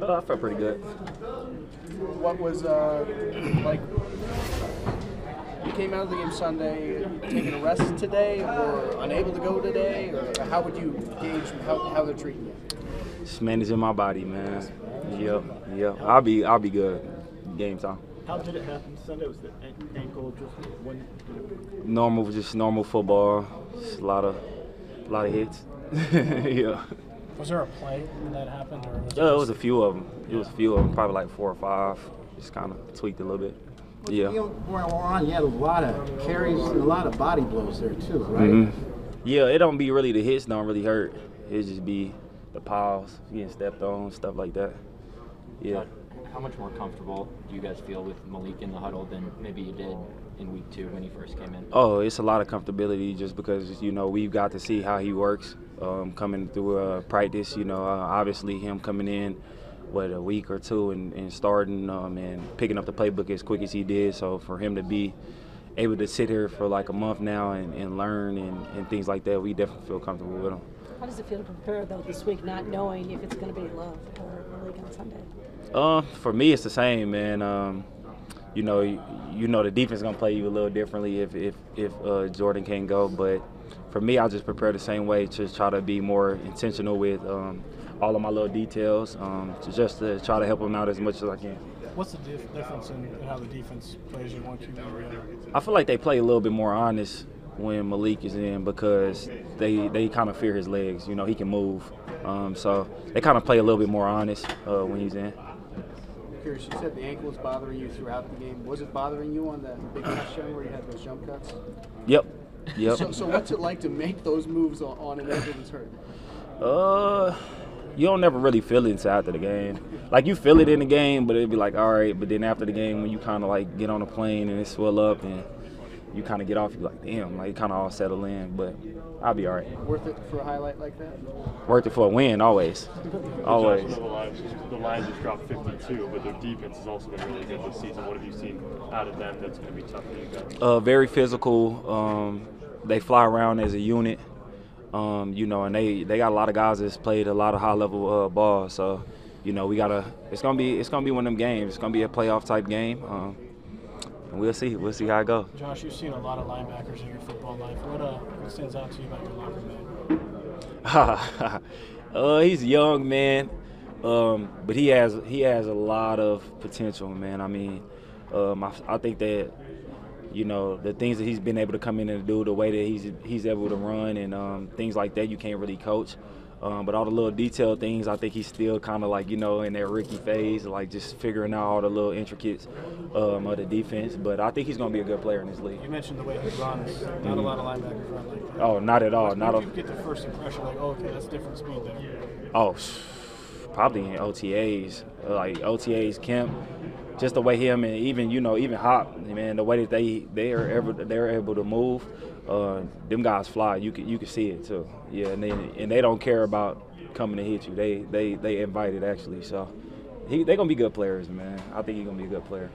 Uh, I felt pretty good. What was uh, like? You came out of the game Sunday, taking a rest today, or unable to go today, or how would you gauge how, how they're treating you? Just managing my body, man. Yep, yep. I'll be, I'll be good. Game time. How did it happen Sunday? Was the ankle just when? Normal, just normal football. Just a lot of, a lot of hits. yeah. Was there a play when that happened, or was Yeah, it was a few of them. It was a few of them, probably like four or five. Just kind of tweaked a little bit. Yeah. You know, well, on, you had a lot of carries and a lot of body blows there too, right? Mhm. Yeah, it don't be really the hits don't really hurt. It just be the piles, getting stepped on, stuff like that. Yeah. How much more comfortable do you guys feel with Malik in the huddle than maybe you did in week two when he first came in? Oh, it's a lot of comfortability just because you know we've got to see how he works um, coming through uh, practice. You know, uh, obviously him coming in what a week or two and, and starting um, and picking up the playbook as quick as he did. So for him to be able to sit here for like a month now and, and learn and, and things like that, we definitely feel comfortable with him. How does it feel to prepare though this week, not knowing if it's going to be Love or Malik on Sunday? Uh, for me, it's the same, man. Um, you know, you, you know the defense gonna play you a little differently if if if uh, Jordan can't go. But for me, I just prepare the same way to try to be more intentional with um, all of my little details, um, to just to try to help him out as much as I can. What's the dif- difference in, in how the defense plays you one QB or the other? I feel like they play a little bit more honest when Malik is in because they they kind of fear his legs. You know, he can move, um, so they kind of play a little bit more honest uh, when he's in. Curious, you said the ankle was bothering you throughout the game. Was it bothering you on that big touchdown where you had those jump cuts? Yep. Yep. So, so what's it like to make those moves on, on an ankle that's hurt? Uh, you don't never really feel it until after the game. Like you feel it in the game, but it'd be like, all right. But then after the game, when you kind of like get on a plane and it swell up and you kind of get off, you're like, damn, like kind of all settle in. But I'll be all right. Worth it for a highlight like that? Worth it for a win, always, always. The Lions, the Lions just dropped 52, but their defense has also been really good this season. What have you seen out of them that's going to be tough for you guys? Uh, very physical. Um, they fly around as a unit. Um, you know, and they, they got a lot of guys that's played a lot of high level uh, ball. So, you know, we gotta. It's gonna be it's gonna be one of them games. It's gonna be a playoff type game. Um, and we'll see. We'll see how it goes. Josh, you've seen a lot of linebackers in your football life. What uh, what stands out to you about your locker man? uh, he's a young man, um, but he has he has a lot of potential, man. I mean, um, I, I think that you know the things that he's been able to come in and do, the way that he's he's able to run and um, things like that, you can't really coach. Um, but all the little detailed things, I think he's still kind of like you know in that rookie phase, like just figuring out all the little intricacies um, of the defense. But I think he's gonna be a good player in this league. You mentioned the way he runs. Not a lot of linebackers run like that. Oh, not at all. Not a, you get the first impression, like, oh, okay, that's different speed there. Oh, probably in OTAs, like OTAs camp. Just the way him and even you know even Hop, man, the way that they they are able they're able to move, uh, them guys fly. You can you can see it too. Yeah, and they and they don't care about coming to hit you. They they they invited actually. So he they gonna be good players, man. I think he's gonna be a good player.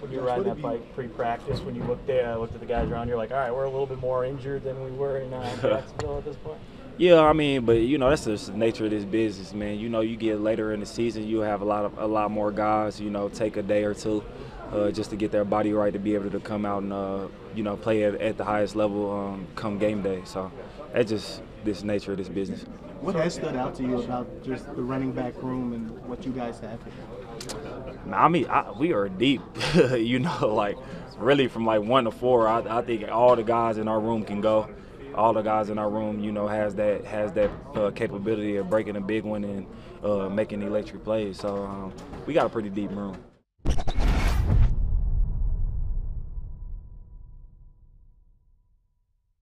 When you were riding that bike pre-practice, when you looked there, looked at the guys around, you're like, all right, we're a little bit more injured than we were in uh, Jacksonville at this point. Yeah, I mean, but you know that's just the nature of this business, man. You know, you get later in the season, you have a lot of a lot more guys. You know, take a day or two uh, just to get their body right to be able to come out and uh, you know play at, at the highest level um, come game day. So that's just this nature of this business. What has stood out to you about just the running back room and what you guys have? I mean, I, we are deep. you know, like really from like one to four. I, I think all the guys in our room can go. All the guys in our room, you know, has that has that uh, capability of breaking a big one and uh, making electric plays. So um, we got a pretty deep room.